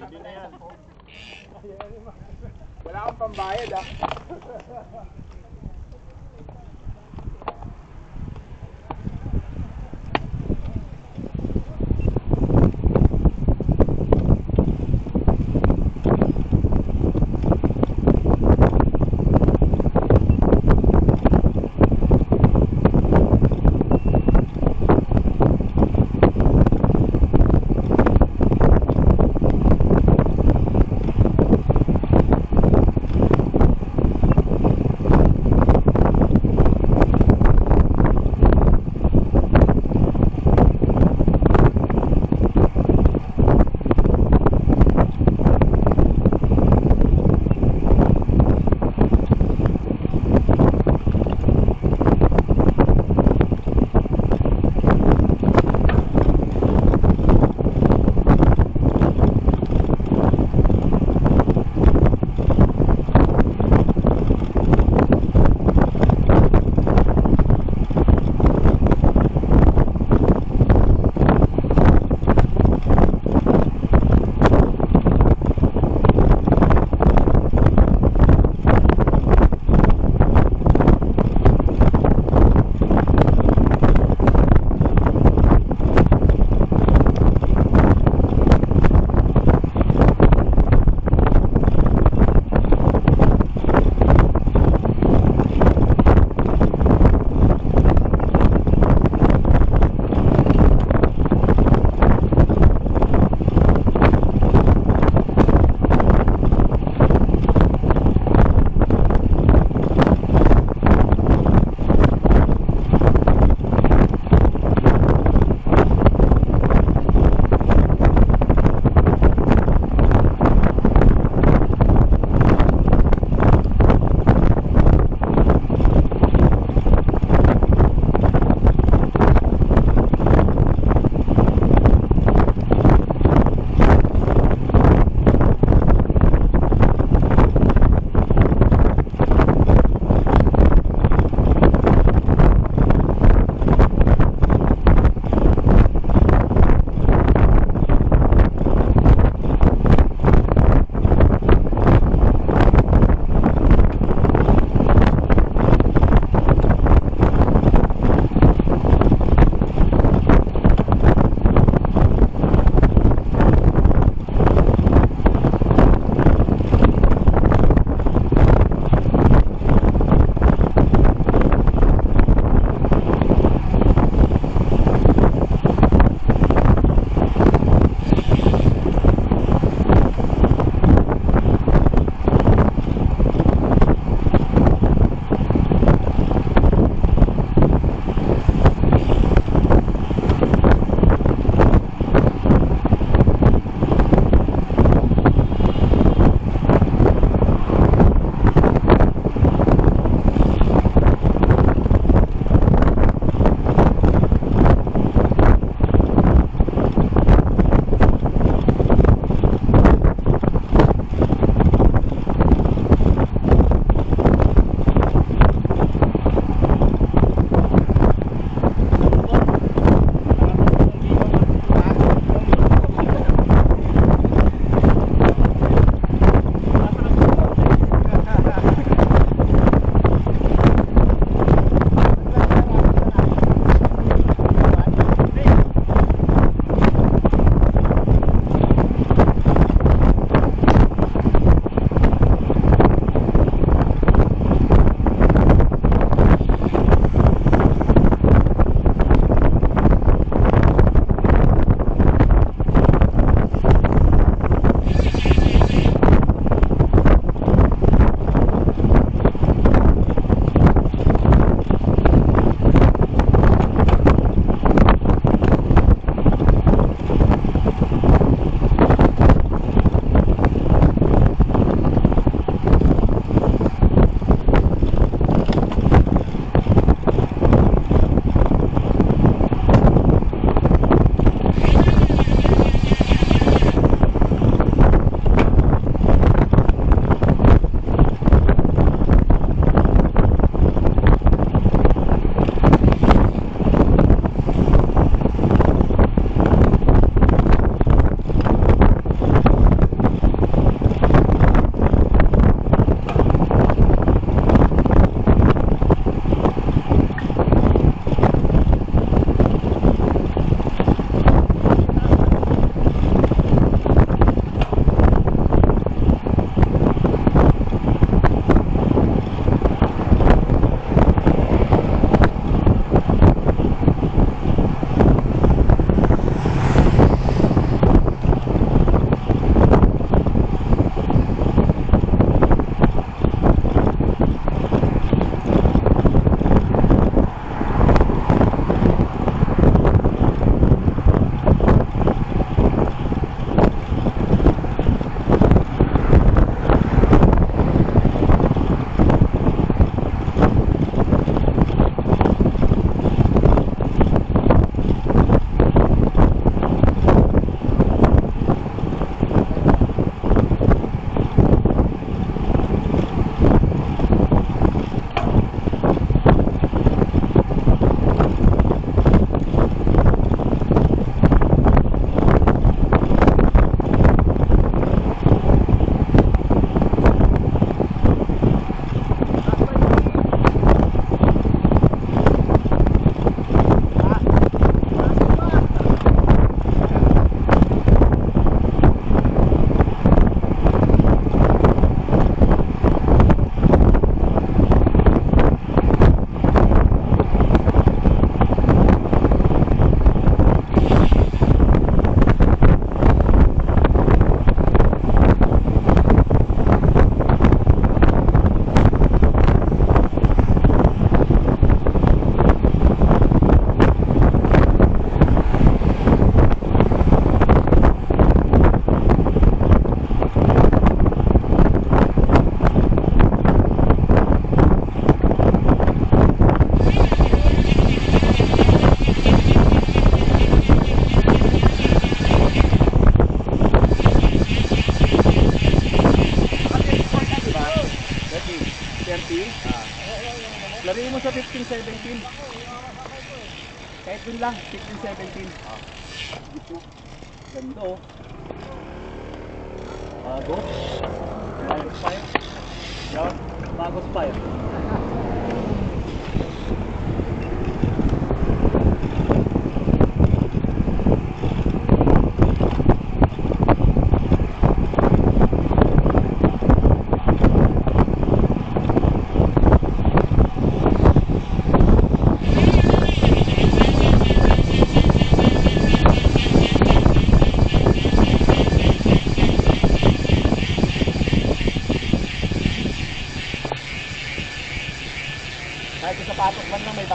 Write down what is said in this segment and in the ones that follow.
Hindi na yan. Wala akong pambayad ah.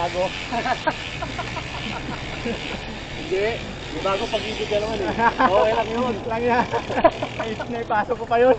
bago. Hindi. May bago pag-ibig ka naman eh. Okay lang yun. lang yan. Naisip na ipasok ko pa yun.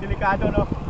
Delikado, no?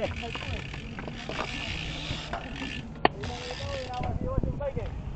Thank you.